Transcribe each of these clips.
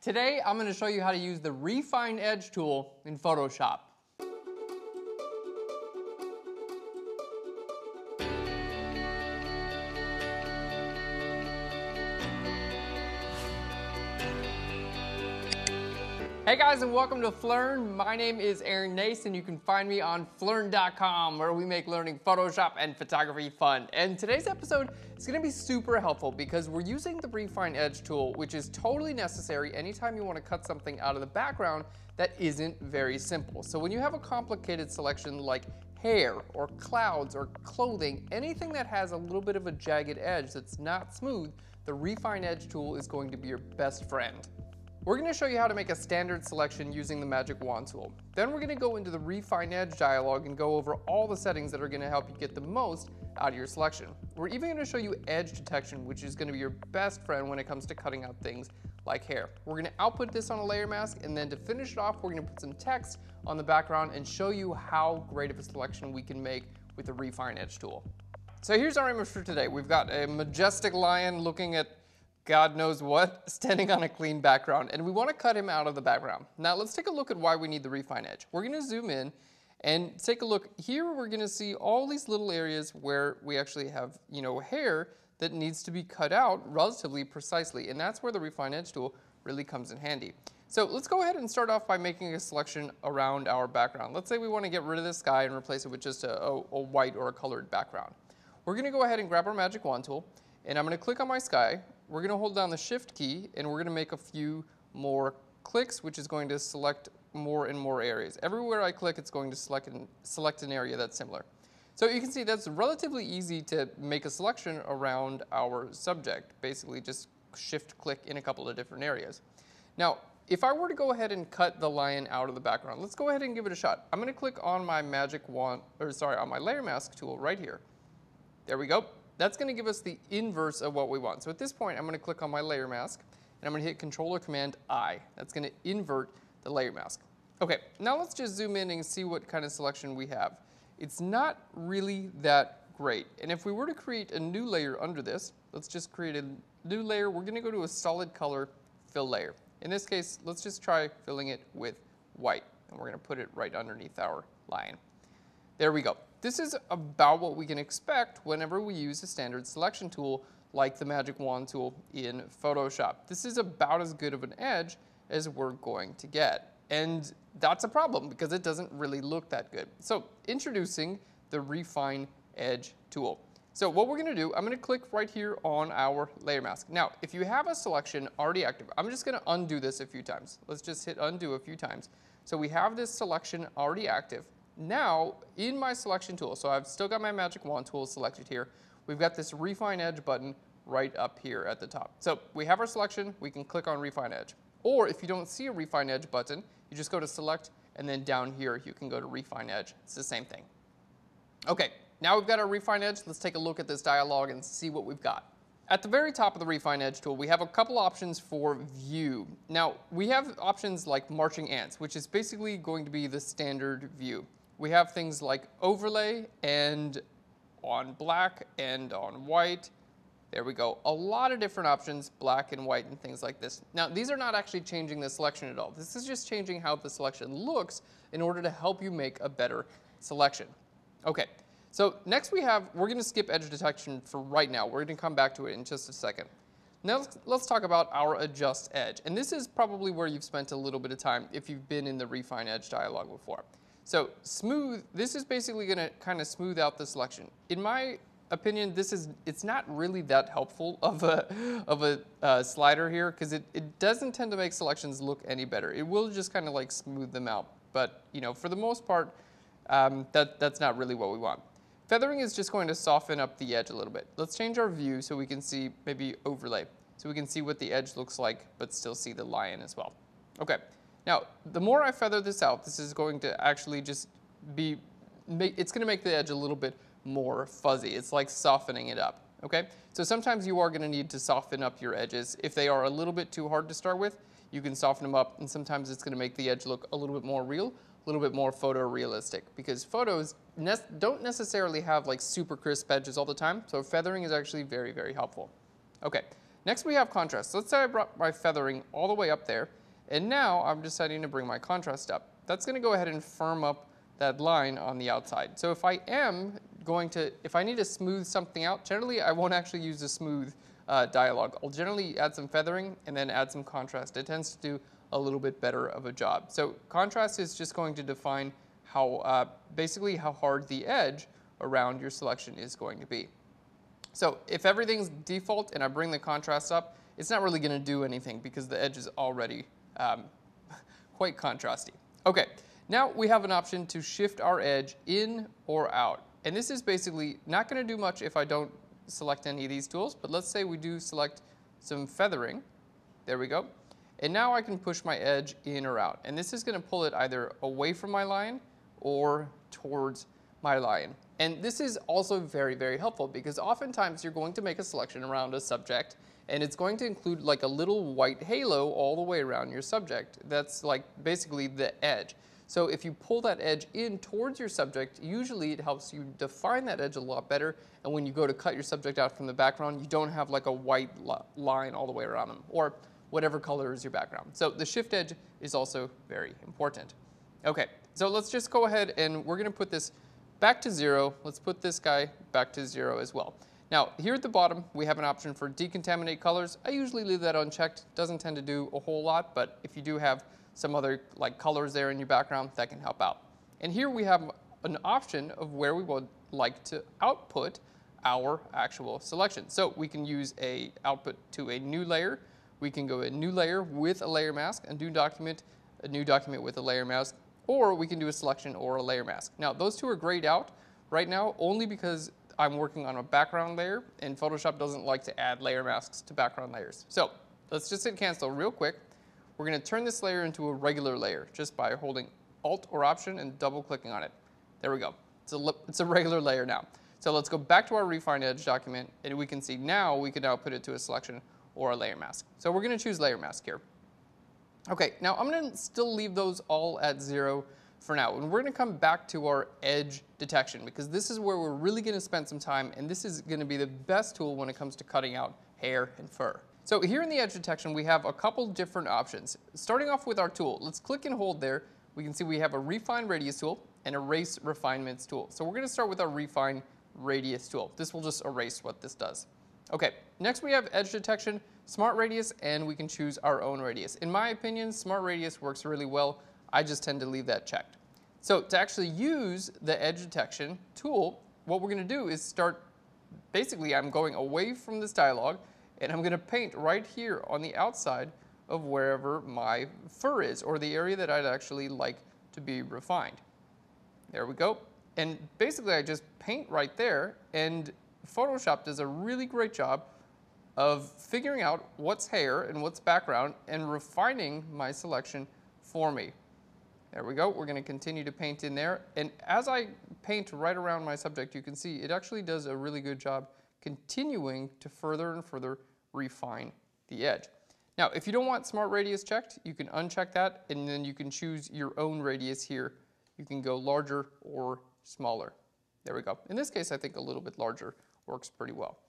Today, I'm gonna show you how to use the Refine Edge tool in Photoshop. Hey guys and welcome to Phlearn. My name is Aaron Nace and you can find me on phlearn.com where we make learning Photoshop and photography fun. And today's episode is gonna be super helpful because we're using the Refine Edge tool which is totally necessary anytime you wanna cut something out of the background that isn't very simple. So when you have a complicated selection like hair or clouds or clothing, anything that has a little bit of a jagged edge that's not smooth, the Refine Edge tool is going to be your best friend. We're going to show you how to make a standard selection using the Magic Wand tool. Then we're going to go into the Refine Edge dialog and go over all the settings that are going to help you get the most out of your selection. We're even going to show you edge detection, which is going to be your best friend when it comes to cutting out things like hair. We're going to output this on a layer mask, and then to finish it off, we're going to put some text on the background and show you how great of a selection we can make with the Refine Edge tool. So here's our image for today. We've got a majestic lion looking at God knows what, standing on a clean background, and we want to cut him out of the background. Now let's take a look at why we need the refine edge. We're going to zoom in and take a look. Here we're going to see all these little areas where we actually have, you know, hair that needs to be cut out relatively precisely, and that's where the refine edge tool really comes in handy. So let's go ahead and start off by making a selection around our background. Let's say we want to get rid of this sky and replace it with just a, a, a white or a colored background. We're going to go ahead and grab our magic wand tool, and I'm going to click on my sky we're going to hold down the shift key and we're going to make a few more clicks, which is going to select more and more areas. Everywhere I click, it's going to select an, select an area that's similar. So you can see that's relatively easy to make a selection around our subject, basically just shift click in a couple of different areas. Now, if I were to go ahead and cut the lion out of the background, let's go ahead and give it a shot. I'm going to click on my magic wand, or sorry, on my layer mask tool right here. There we go. That's going to give us the inverse of what we want. So at this point, I'm going to click on my layer mask, and I'm going to hit Control or Command I. That's going to invert the layer mask. Okay, now let's just zoom in and see what kind of selection we have. It's not really that great. And if we were to create a new layer under this, let's just create a new layer. We're going to go to a solid color fill layer. In this case, let's just try filling it with white. And we're going to put it right underneath our line. There we go. This is about what we can expect whenever we use a standard selection tool like the Magic Wand tool in Photoshop. This is about as good of an edge as we're going to get. And that's a problem because it doesn't really look that good. So introducing the Refine Edge tool. So what we're gonna do, I'm gonna click right here on our layer mask. Now, if you have a selection already active, I'm just gonna undo this a few times. Let's just hit undo a few times. So we have this selection already active. Now, in my selection tool, so I've still got my magic wand tool selected here, we've got this refine edge button right up here at the top. So we have our selection, we can click on refine edge. Or if you don't see a refine edge button, you just go to select and then down here you can go to refine edge. It's the same thing. Okay, now we've got our refine edge. Let's take a look at this dialog and see what we've got. At the very top of the Refine Edge tool, we have a couple options for view. Now, we have options like marching ants, which is basically going to be the standard view we have things like overlay and on black and on white. There we go. A lot of different options, black and white and things like this. Now, these are not actually changing the selection at all. This is just changing how the selection looks in order to help you make a better selection. Okay, so next we have, we're gonna skip edge detection for right now. We're gonna come back to it in just a second. Now let's, talk about our adjust edge. And this is probably where you've spent a little bit of time if you've been in the refine edge dialog before. So smooth, this is basically going to kind of smooth out the selection. In my opinion, this is, it's not really that helpful of a, of a uh, slider here because it, it doesn't tend to make selections look any better. It will just kind of like smooth them out. But, you know, for the most part, um, that, that's not really what we want. Feathering is just going to soften up the edge a little bit. Let's change our view so we can see maybe overlay. So we can see what the edge looks like, but still see the lion as well. Okay. Now, the more I feather this out, this is going to actually just be, it's going to make the edge a little bit more fuzzy. It's like softening it up, okay? So sometimes you are going to need to soften up your edges. If they are a little bit too hard to start with, you can soften them up, and sometimes it's going to make the edge look a little bit more real, a little bit more photorealistic, because photos ne don't necessarily have like super crisp edges all the time, so feathering is actually very, very helpful. Okay, Next we have contrast. So let's say I brought my feathering all the way up there, and now I'm deciding to bring my contrast up. That's gonna go ahead and firm up that line on the outside. So if I am going to, if I need to smooth something out, generally I won't actually use the smooth uh, dialog. I'll generally add some feathering and then add some contrast. It tends to do a little bit better of a job. So contrast is just going to define how, uh, basically how hard the edge around your selection is going to be. So if everything's default and I bring the contrast up, it's not really going to do anything because the edge is already um, quite contrasty. Okay, now we have an option to shift our edge in or out. And this is basically not going to do much if I don't select any of these tools, but let's say we do select some feathering. There we go. And now I can push my edge in or out. And this is going to pull it either away from my line or towards my line. And this is also very, very helpful because oftentimes you're going to make a selection around a subject and it's going to include like a little white halo all the way around your subject. That's like basically the edge. So if you pull that edge in towards your subject, usually it helps you define that edge a lot better. And when you go to cut your subject out from the background, you don't have like a white line all the way around them or whatever color is your background. So the shift edge is also very important. Okay, so let's just go ahead and we're gonna put this back to zero. Let's put this guy back to zero as well. Now, here at the bottom, we have an option for decontaminate colors. I usually leave that unchecked. Doesn't tend to do a whole lot, but if you do have some other like colors there in your background, that can help out. And here we have an option of where we would like to output our actual selection. So we can use a output to a new layer. We can go a new layer with a layer mask, a new document, a new document with a layer mask, or we can do a selection or a layer mask. Now, those two are grayed out right now only because I'm working on a background layer and Photoshop doesn't like to add layer masks to background layers. So let's just hit cancel real quick. We're going to turn this layer into a regular layer just by holding Alt or Option and double clicking on it. There we go. It's a, it's a regular layer now. So let's go back to our Refine Edge document and we can see now we can now put it to a selection or a layer mask. So we're going to choose layer mask here. Okay, now I'm going to still leave those all at zero for now. And we're going to come back to our edge detection because this is where we're really going to spend some time and this is going to be the best tool when it comes to cutting out hair and fur. So here in the edge detection, we have a couple different options. Starting off with our tool, let's click and hold there. We can see we have a refine radius tool and erase refinements tool. So we're going to start with our refine radius tool. This will just erase what this does. Okay, next we have edge detection, smart radius, and we can choose our own radius. In my opinion, smart radius works really well. I just tend to leave that checked. So to actually use the edge detection tool, what we're going to do is start, basically I'm going away from this dialog, and I'm going to paint right here on the outside of wherever my fur is, or the area that I'd actually like to be refined. There we go. And basically I just paint right there, and Photoshop does a really great job of figuring out what's hair and what's background and refining my selection for me. There we go. We're going to continue to paint in there. And as I paint right around my subject, you can see it actually does a really good job continuing to further and further refine the edge. Now, if you don't want Smart Radius checked, you can uncheck that, and then you can choose your own radius here. You can go larger or smaller. There we go. In this case, I think a little bit larger works pretty well.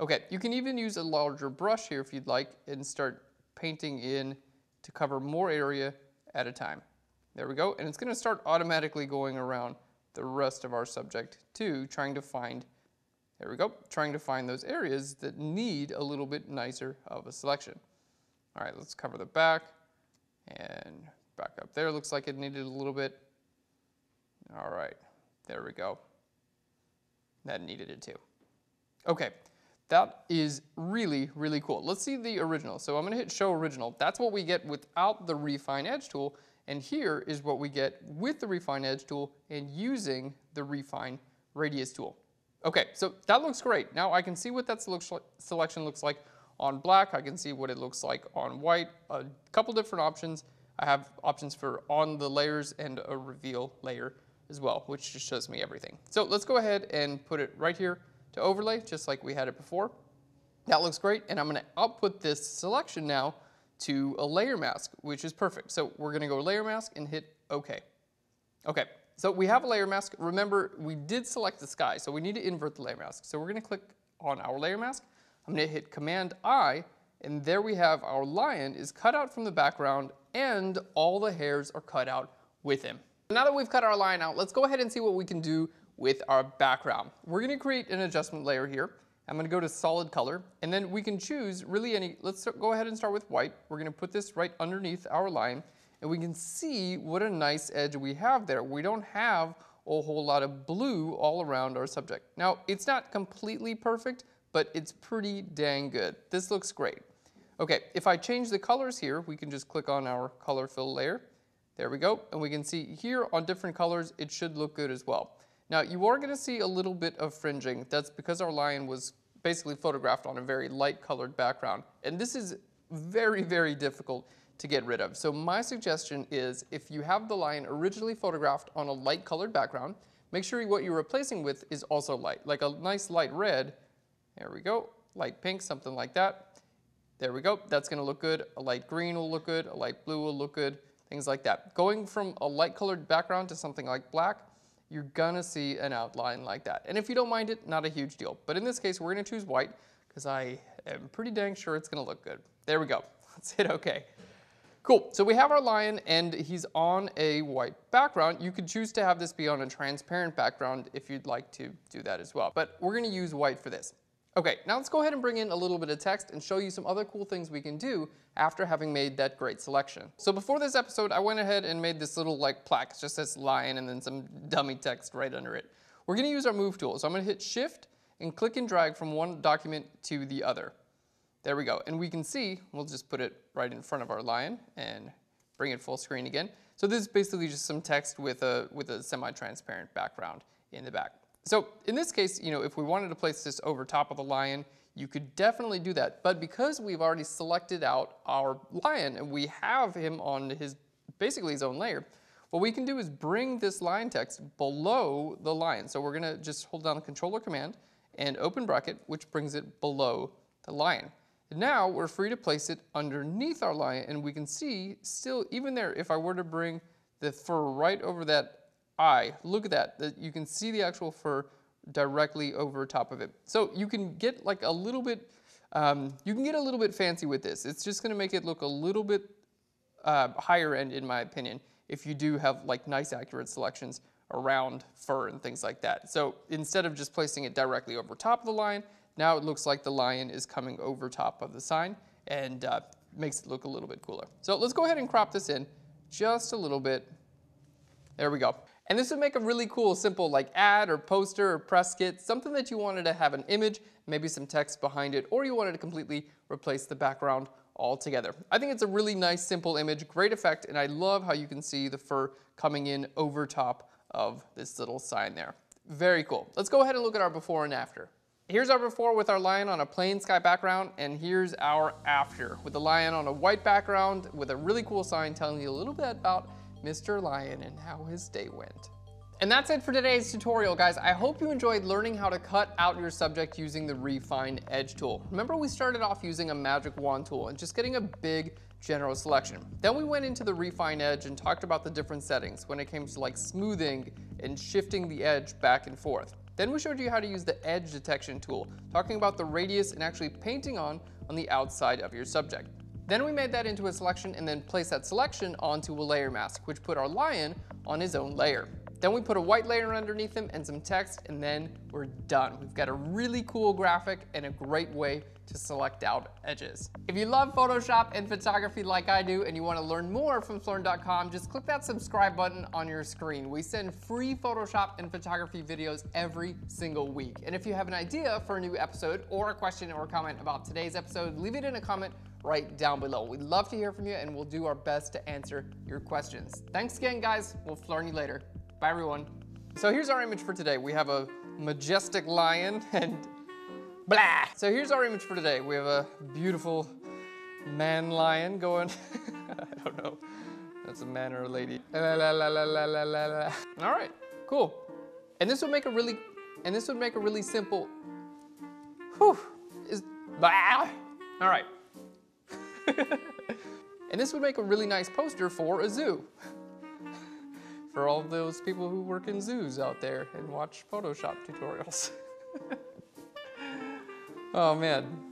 Okay, you can even use a larger brush here if you'd like and start painting in to cover more area at a time. There we go, and it's gonna start automatically going around the rest of our subject too, trying to find, there we go, trying to find those areas that need a little bit nicer of a selection. All right, let's cover the back and back up there. Looks like it needed a little bit. All right, there we go. That needed it too. Okay, that is really, really cool. Let's see the original. So I'm gonna hit show original. That's what we get without the refine edge tool. And here is what we get with the refine edge tool and using the refine radius tool. Okay, so that looks great. Now I can see what that selection looks like on black. I can see what it looks like on white. A couple different options. I have options for on the layers and a reveal layer as well, which just shows me everything. So let's go ahead and put it right here to overlay, just like we had it before. That looks great, and I'm gonna output this selection now to a layer mask, which is perfect. So we're gonna go layer mask and hit OK. Okay, so we have a layer mask. Remember, we did select the sky, so we need to invert the layer mask. So we're gonna click on our layer mask, I'm gonna hit Command I, and there we have our lion is cut out from the background and all the hairs are cut out with him. Now that we've cut our lion out, let's go ahead and see what we can do with our background. We're gonna create an adjustment layer here. I'm gonna go to solid color, and then we can choose really any, let's go ahead and start with white. We're gonna put this right underneath our line, and we can see what a nice edge we have there. We don't have a whole lot of blue all around our subject. Now, it's not completely perfect, but it's pretty dang good. This looks great. Okay, if I change the colors here, we can just click on our color fill layer. There we go, and we can see here on different colors, it should look good as well. Now, you are gonna see a little bit of fringing. That's because our line was basically photographed on a very light colored background. And this is very, very difficult to get rid of. So my suggestion is if you have the lion originally photographed on a light colored background, make sure what you're replacing with is also light, like a nice light red. There we go, light pink, something like that. There we go, that's gonna look good. A light green will look good, a light blue will look good, things like that. Going from a light colored background to something like black, you're gonna see an outline like that. And if you don't mind it, not a huge deal. But in this case, we're gonna choose white because I am pretty dang sure it's gonna look good. There we go, let's hit okay. Cool, so we have our lion and he's on a white background. You could choose to have this be on a transparent background if you'd like to do that as well. But we're gonna use white for this. Okay, now let's go ahead and bring in a little bit of text and show you some other cool things we can do after having made that great selection. So before this episode, I went ahead and made this little like plaque, it's just this lion and then some dummy text right under it. We're gonna use our move tool. So I'm gonna hit shift and click and drag from one document to the other. There we go. And we can see, we'll just put it right in front of our lion and bring it full screen again. So this is basically just some text with a, with a semi-transparent background in the back. So in this case, you know, if we wanted to place this over top of the lion, you could definitely do that. But because we've already selected out our lion and we have him on his, basically his own layer, what we can do is bring this line text below the lion. So we're gonna just hold down the controller command and open bracket, which brings it below the lion. And now we're free to place it underneath our lion and we can see still, even there, if I were to bring the fur right over that eye. Look at that. You can see the actual fur directly over top of it. So you can get like a little bit, um, you can get a little bit fancy with this. It's just gonna make it look a little bit uh, higher end in my opinion if you do have like nice accurate selections around fur and things like that. So instead of just placing it directly over top of the lion, now it looks like the lion is coming over top of the sign and uh, makes it look a little bit cooler. So let's go ahead and crop this in just a little bit. There we go. And this would make a really cool, simple like ad or poster or press kit, something that you wanted to have an image, maybe some text behind it, or you wanted to completely replace the background altogether. I think it's a really nice, simple image, great effect, and I love how you can see the fur coming in over top of this little sign there. Very cool. Let's go ahead and look at our before and after. Here's our before with our lion on a plain sky background, and here's our after with the lion on a white background with a really cool sign telling you a little bit about Mr. Lion and how his day went. And that's it for today's tutorial, guys. I hope you enjoyed learning how to cut out your subject using the Refine Edge tool. Remember we started off using a magic wand tool and just getting a big general selection. Then we went into the Refine Edge and talked about the different settings when it came to like smoothing and shifting the edge back and forth. Then we showed you how to use the edge detection tool, talking about the radius and actually painting on on the outside of your subject. Then we made that into a selection and then placed that selection onto a layer mask, which put our lion on his own layer. Then we put a white layer underneath him and some text, and then we're done. We've got a really cool graphic and a great way to select out edges. If you love Photoshop and photography like I do and you want to learn more from Phlearn.com, just click that subscribe button on your screen. We send free Photoshop and photography videos every single week. And if you have an idea for a new episode or a question or comment about today's episode, leave it in a comment right down below. We'd love to hear from you and we'll do our best to answer your questions. Thanks again, guys. We'll learn you later. Bye, everyone. So here's our image for today. We have a majestic lion and blah. So here's our image for today. We have a beautiful man lion going, I don't know. That's a man or a lady. La, la, la. All right, cool. And this would make a really, and this would make a really simple, whew, is, blah. All right. and this would make a really nice poster for a zoo. for all those people who work in zoos out there and watch Photoshop tutorials. oh man.